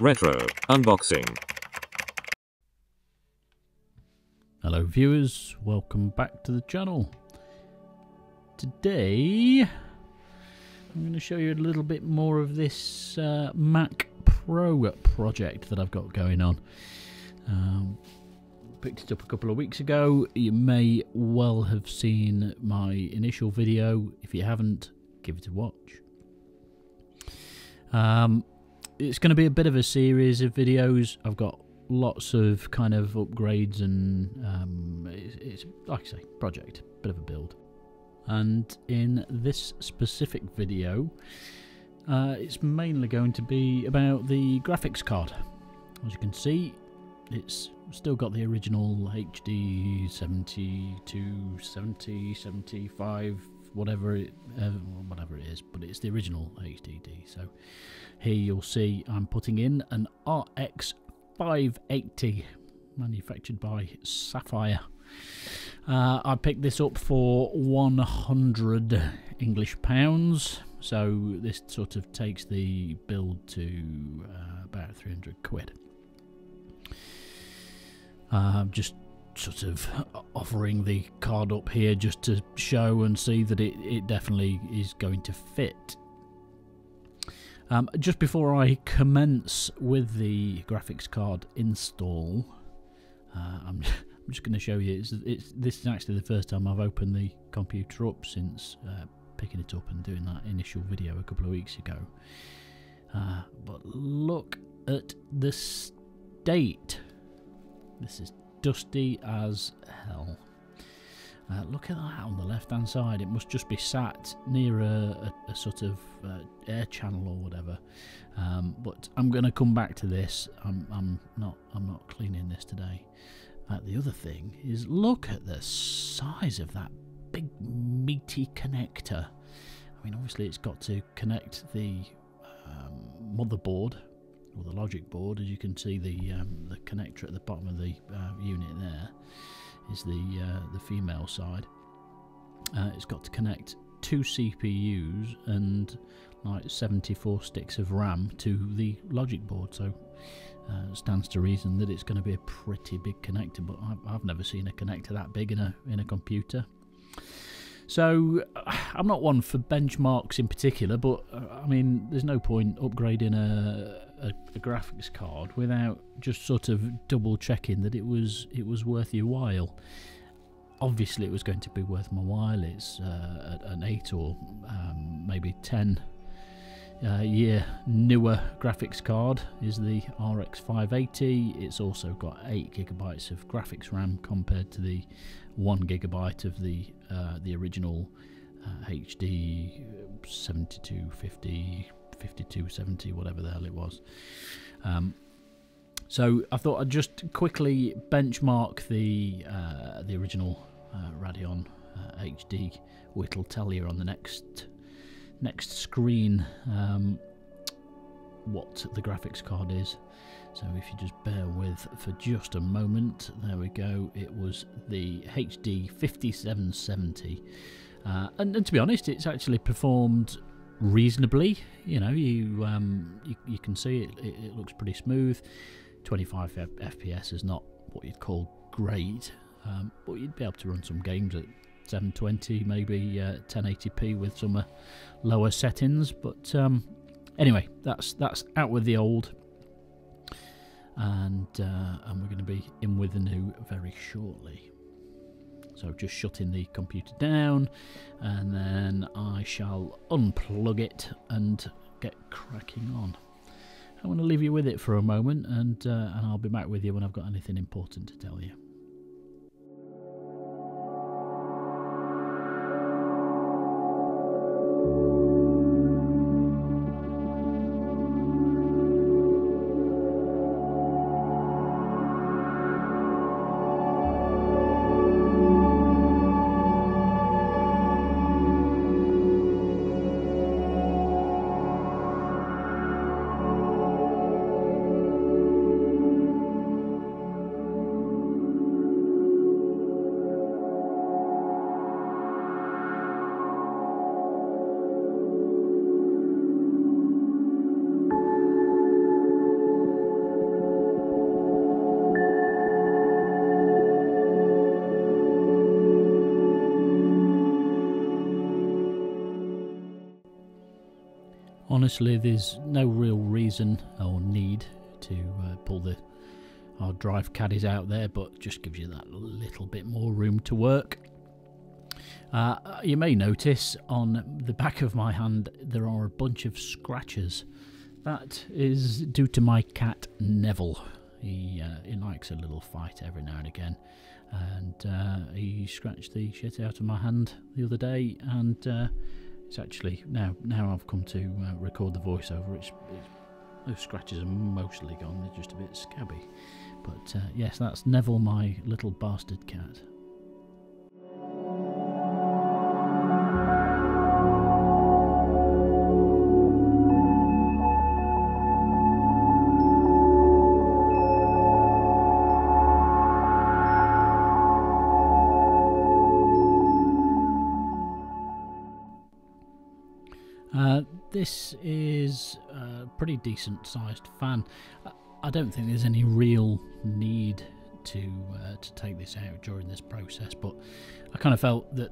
Retro Unboxing. Hello viewers, welcome back to the channel. Today I'm going to show you a little bit more of this uh, Mac Pro project that I've got going on. Um, picked it up a couple of weeks ago. You may well have seen my initial video. If you haven't, give it a watch. Um, it's going to be a bit of a series of videos. I've got lots of kind of upgrades and um, it's, it's, like I say, project, bit of a build. And in this specific video, uh, it's mainly going to be about the graphics card. As you can see, it's still got the original HD 72, 70, 75, whatever it, uh, whatever it is, but it's the original HDD. So here you'll see I'm putting in an RX 580 manufactured by Sapphire. Uh, I picked this up for 100 English pounds, so this sort of takes the build to uh, about 300 quid. Uh, just sort of offering the card up here just to show and see that it, it definitely is going to fit. Um, just before I commence with the graphics card install, uh, I'm, I'm, just going to show you, it's, it's, this is actually the first time I've opened the computer up since uh, picking it up and doing that initial video a couple of weeks ago. Uh, but look at the state this is dusty as hell. Uh, look at that on the left hand side. It must just be sat near a, a, a sort of uh, air channel or whatever. Um, but I'm going to come back to this. I'm, I'm not. I'm not cleaning this today. Uh, the other thing is look at the size of that big meaty connector. I mean, obviously it's got to connect the um, motherboard or the logic board as you can see the um, the connector at the bottom of the uh, unit there is the uh, the female side. Uh, it's got to connect two CPUs and like 74 sticks of RAM to the logic board. So uh, stands to reason that it's going to be a pretty big connector but I've, I've never seen a connector that big in a in a computer. So I'm not one for benchmarks in particular, but uh, I mean, there's no point upgrading a, a, a, graphics card without just sort of double checking that it was it was worth your while. Obviously, it was going to be worth my while. It's uh, an eight or um, maybe ten uh, year newer graphics card is the RX 580. It's also got eight gigabytes of graphics RAM compared to the one gigabyte of the uh, the original uh, HD 7250, 5270, whatever the hell it was. Um, so I thought I'd just quickly benchmark the uh, the original uh, Radeon HD, uh, which will tell you on the next next screen um, what the graphics card is. So if you just bear with for just a moment, there we go. It was the HD 5770. Uh, and, and, to be honest, it's actually performed reasonably. You know, you um, you, you, can see it, it, it, looks pretty smooth. 25 FPS is not what you'd call great, um, but you'd be able to run some games at 720, maybe uh, 1080p with some uh, lower settings. But um, anyway, that's that's out with the old and uh, and we're going to be in with the new very shortly. So just shutting the computer down, and then I shall unplug it and get cracking on. I want to leave you with it for a moment, and uh, and I'll be back with you when I've got anything important to tell you. Honestly, there's no real reason or need to uh, pull the hard drive caddies out there, but just gives you that little bit more room to work. Uh, you may notice on the back of my hand there are a bunch of scratches. That is due to my cat Neville. He, uh, he likes a little fight every now and again, and uh, he scratched the shit out of my hand the other day, and uh, it's actually now now I've come to uh, record the voiceover. It's, it's those scratches are mostly gone; they're just a bit scabby. But uh, yes, that's Neville, my little bastard cat. This is a pretty decent sized fan. I don't think there's any real need to uh, to take this out during this process, but I kind of felt that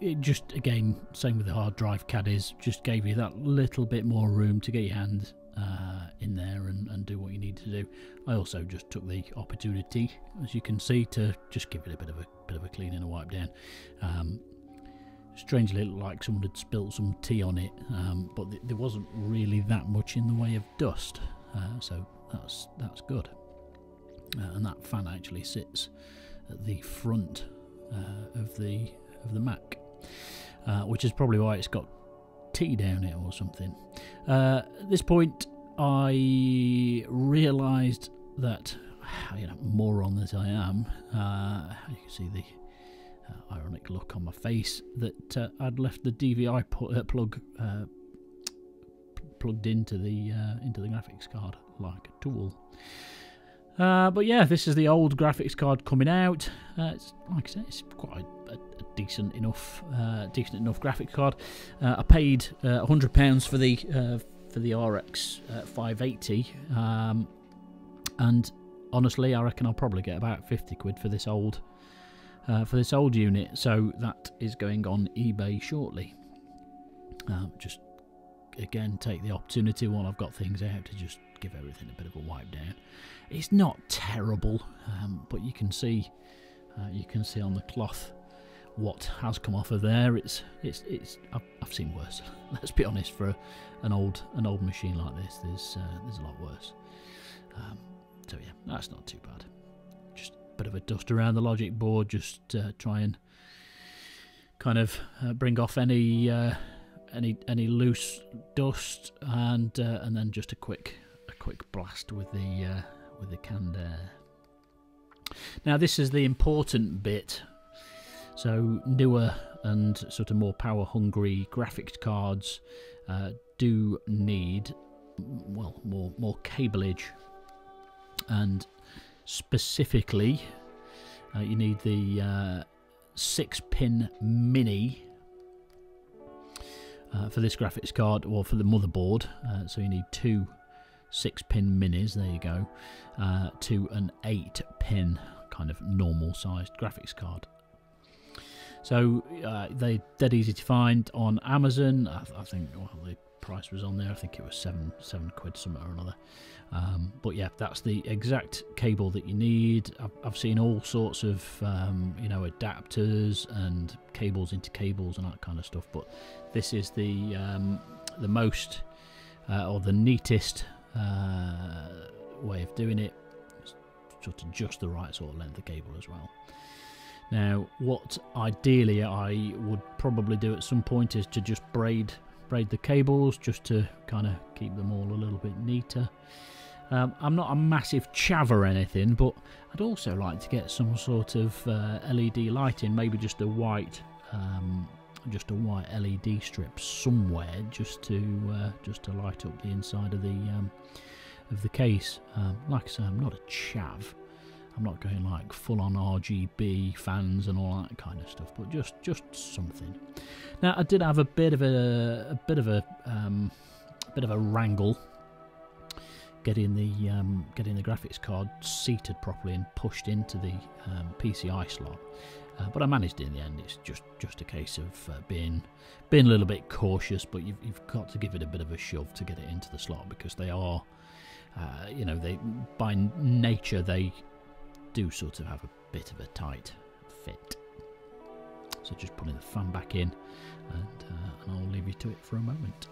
it just again same with the hard drive caddies just gave you that little bit more room to get your hand uh, in there and, and do what you need to do. I also just took the opportunity, as you can see, to just give it a bit of a bit of a clean and a wipe down. Um, strangely looked like someone had spilt some tea on it um, but th- there wasn't really that much in the way of dust uh, so that's that's good. Uh, and that fan actually sits at the front uh, of the of the Mac uh, which is probably why it's got tea down it or something. Uh, at this point I realised that you know moron that I am uh, you can see the uh, ironic look on my face that uh, I'd left the DVI pu- uh, plug uh, plugged into the uh, into the graphics card like a tool. But yeah, this is the old graphics card coming out. it's, like I said, it's quite a, a, a decent enough decent enough graphics card. I paid hundred pounds for the for the RX 580, um, and honestly, I reckon I'll probably get about fifty quid for this old uh, for this old unit, so that is going on eBay shortly. Um, just again take the opportunity while I've got things out to just give everything a bit of a wipe down. It's not terrible, um, but you can see uh, you can see on the cloth what has come off of there. It's it's it's I've, I've seen worse. Let's be honest. For an old an old machine like this, there's uh, there's a lot worse. Um, so yeah, that's not too bad bit of a dust around the logic board, just uh, try and kind of uh, bring off any uh, any any loose dust, and uh, and then just a quick a quick blast with the uh, with the canned air. Now this is the important bit. So newer and sort of more power hungry graphics cards uh, do need well more more cableage and specifically, uh, you need the uh, six pin mini uh, for this graphics card or for the motherboard. Uh, so you need two six pin minis, there you go, uh, to an eight pin kind of normal sized graphics card. So uh, they're dead easy to find on Amazon. I, th- I think well, the price was on there. I think it was seven seven quid somewhere or another. Um, but yeah, that's the exact cable that you need. I've, I've seen all sorts of um, you know adapters and cables into cables and that kind of stuff. But this is the um, the most uh, or the neatest uh, way of doing it. Sort of just the right sort of length of cable as well. Now, what ideally I would probably do at some point is to just braid braid the cables just to kind of keep them all a little bit neater. Um, I'm not a massive chav or anything, but I'd also like to get some sort of uh, LED lighting, maybe just a white, um, just a white LED strip somewhere, just to uh, just to light up the inside of the um, of the case. Um, like I say, I'm not a chav. I'm not going like full on RGB fans and all that kind of stuff, but just just something. Now I did have a bit of a, a bit of a um, bit of a wrangle getting the um, getting the graphics card seated properly and pushed into the um, PCI slot. Uh, but I managed in the end. It's just just a case of uh, being being a little bit cautious, but you've, you've got to give it a bit of a shove to get it into the slot because they are, uh, you know, they by nature they do sort of have a bit of a tight fit. So just putting the fan back in, and, uh, and I'll leave you to it for a moment.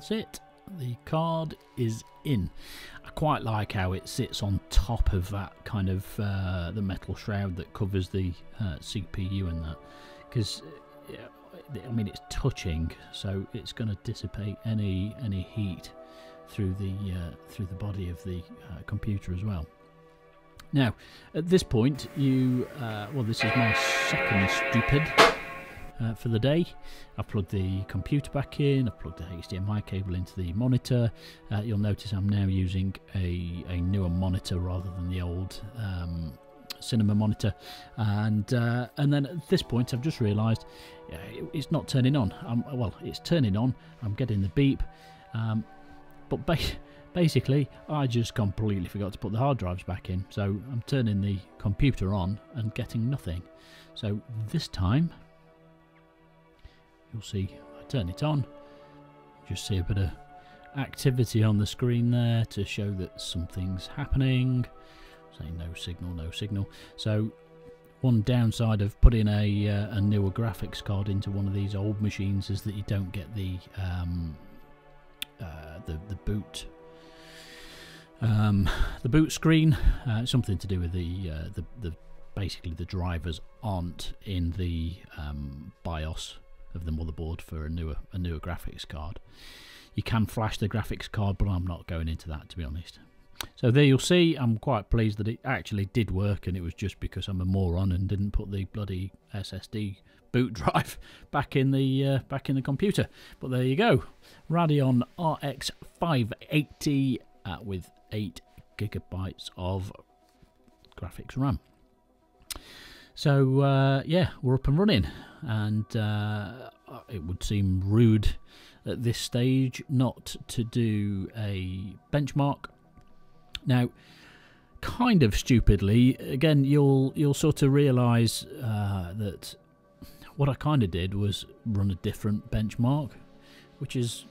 That's it. The card is in. I quite like how it sits on top of that kind of uh, the metal shroud that covers the uh, CPU and that, because I mean it's touching, so it's going to dissipate any any heat through the uh, through the body of the uh, computer as well. Now, at this point, you uh, well, this is my second stupid uh, for the day. I've plugged the computer back in, I've plugged the HDMI cable into the monitor. Uh, you'll notice I'm now using a, a newer monitor rather than the old um, cinema monitor. And uh, and then at this point, I've just realised uh, it's not turning on. I'm, well, it's turning on, I'm getting the beep. Um, but ba- basically, I just completely forgot to put the hard drives back in. So I'm turning the computer on and getting nothing. So this time, you'll see I turn it on. Just see a bit of activity on the screen there to show that something's happening. Say no signal no signal. So one downside of putting a, uh, a newer graphics card into one of these old machines is that you don't get the um, uh, the, the boot um, the boot screen. Uh, something to do with the, uh, the the basically the drivers aren't in the um, BIOS of the motherboard for a newer a newer graphics card. You can flash the graphics card, but I'm not going into that to be honest. So there you'll see, I'm quite pleased that it actually did work, and it was just because I'm a moron and didn't put the bloody SSD boot drive back in the uh, back in the computer. But there you go, Radeon RX 580 uh, with eight gigabytes of graphics RAM. So uh, yeah, we're up and running, and uh, it would seem rude at this stage not to do a benchmark. Now, kind of stupidly, again, you'll you'll sort of realise uh, that what I kind of did was run a different benchmark, which is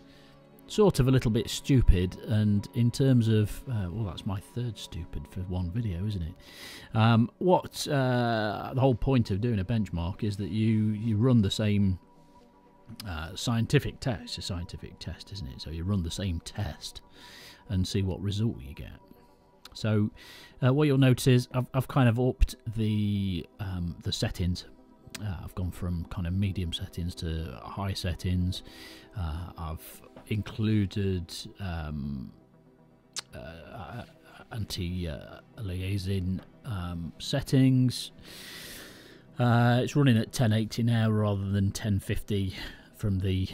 sort of a little bit stupid. And in terms of, uh, well, that's my third stupid for one video, isn't it? Um, what uh, the whole point of doing a benchmark is that you you run the same uh, scientific test. A scientific test, isn't it? So you run the same test and see what result you get. So uh, what you'll notice is I've, I've kind of upped the um, the settings. Uh, I've gone from kind of medium settings to high settings. Uh, I've included um, uh, anti-aliasing um, settings. Uh, it's running at 1080 now rather than 1050 from the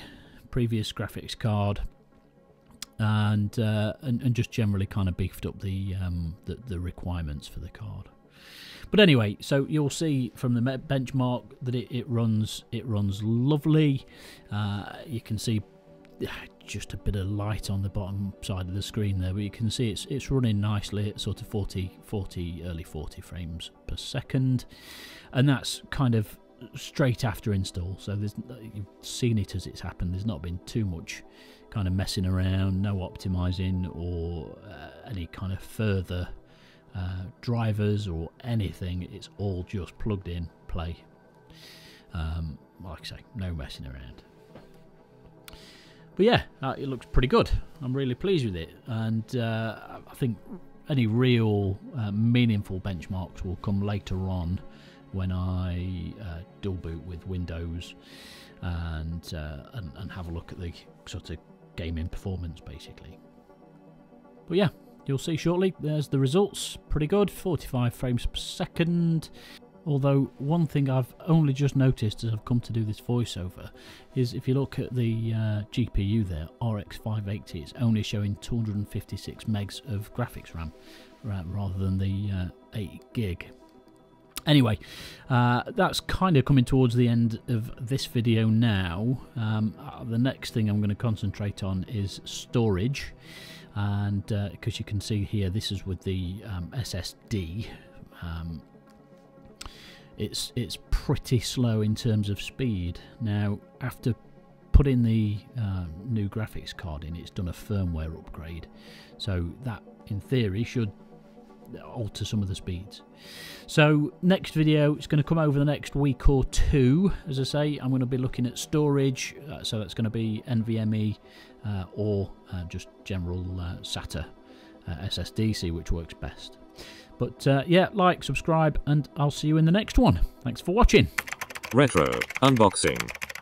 previous graphics card, and uh, and, and, just generally kind of beefed up the, um, the the requirements for the card. But anyway, so you'll see from the benchmark that it, it runs it runs lovely. Uh, you can see just a bit of light on the bottom side of the screen there but you can see it's it's running nicely at sort of 40 40 early 40 frames per second. And that's kind of straight after install. So there's you've seen it as it's happened. There's not been too much kind of messing around no optimizing or uh, any kind of further uh, drivers or anything. It's all just plugged in play. Um, like I say, no messing around. But yeah, uh, it looks pretty good. I'm really pleased with it, and uh, I think any real uh, meaningful benchmarks will come later on when I uh, dual boot with Windows and, uh, and and have a look at the sort of gaming performance, basically. But yeah, you'll see shortly. There's the results. Pretty good. 45 frames per second. Although one thing I've only just noticed as I've come to do this voiceover is if you look at the uh, GPU there, RX 580, it's only showing 256 megs of graphics RAM rather than the uh, 8 gig. Anyway, uh, that's kind of coming towards the end of this video now. Um, uh, the next thing I'm going to concentrate on is storage and because uh, you can see here this is with the um, SSD um, it's it's pretty slow in terms of speed. Now after putting the uh, new graphics card in it's done a firmware upgrade. So that in theory should alter some of the speeds. So next video it's going to come over the next week or two as i say. I'm going to be looking at storage uh, so that's going to be nvme uh, or uh, just general uh, SATA uh, SSD see which works best but uh, yeah, like, subscribe, and I'll see you in the next one. Thanks for watching. Retro Unboxing.